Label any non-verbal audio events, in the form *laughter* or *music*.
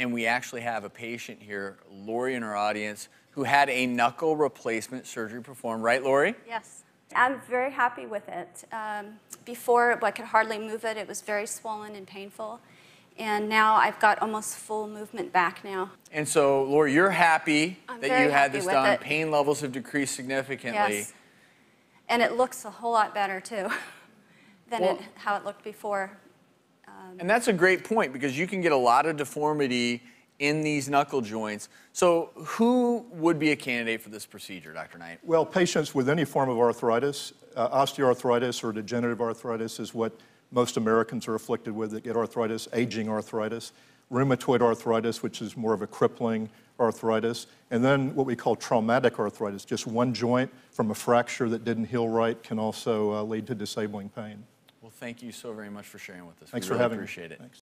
And we actually have a patient here, Lori in our audience, who had a knuckle replacement surgery performed, right, Lori? Yes, I'm very happy with it. Um, before, I could hardly move it. It was very swollen and painful. And now I've got almost full movement back now. And so, Lori, you're happy I'm that you had this done. it. Pain levels have decreased significantly. Yes. And it looks a whole lot better, too, *laughs* than Well- it, how it looked before. And that's a great point because you can get a lot of deformity in these knuckle joints. So, who would be a candidate for this procedure, Dr. Knight? Well, patients with any form of arthritis, uh, osteoarthritis or degenerative arthritis is what most Americans are afflicted with that get arthritis, aging arthritis, rheumatoid arthritis, which is more of a crippling arthritis, and then what we call traumatic arthritis, just one joint from a fracture that didn't heal right can also uh, lead to disabling pain. Well, thank you so very much for sharing with us. Thanks we for really having me. appreciate it. Thanks.